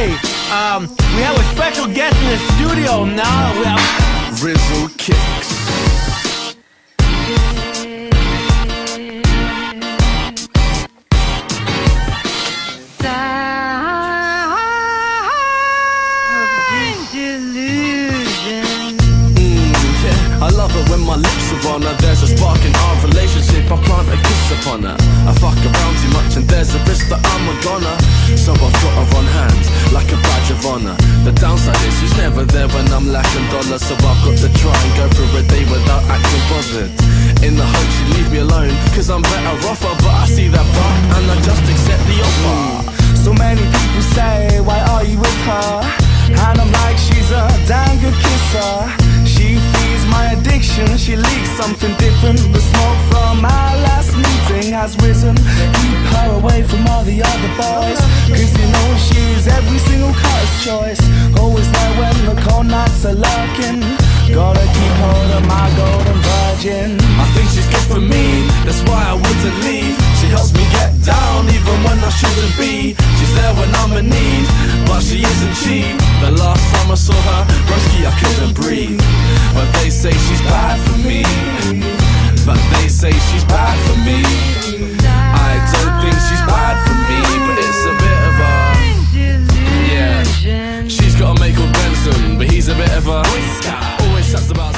Hey, um, we have a special guest in the studio now. We have Rizzle kicks. Mm, I love it when my lips are on her. There's a spark in our relationship. I plant a kiss upon her. I fuck around too much and there's a risk that I'm a goner. So I've got her on hand like a badge of honor. The downside is she's never there when I'm lacking dollars. So I've got to try and go through a day without acting bothered. In the hope she'd leave me alone. Cause I'm better off her, but I see that bar and I just accept the offer. So many people say, why are you with her? And I'm like, she's a damn good kisser. She feeds my addiction, she leaks something different. The smoke from our last meeting has risen. Keep her away from all the other boys. Cause you know she's every single cutter's choice. Always there when the cold nights are lurking. Gotta keep hold of my golden virgin. I think she's good for me, that's why I wouldn't leave. She helps me get down even when I shouldn't be. She's there when I'm in need, but she isn't. Always shuts about.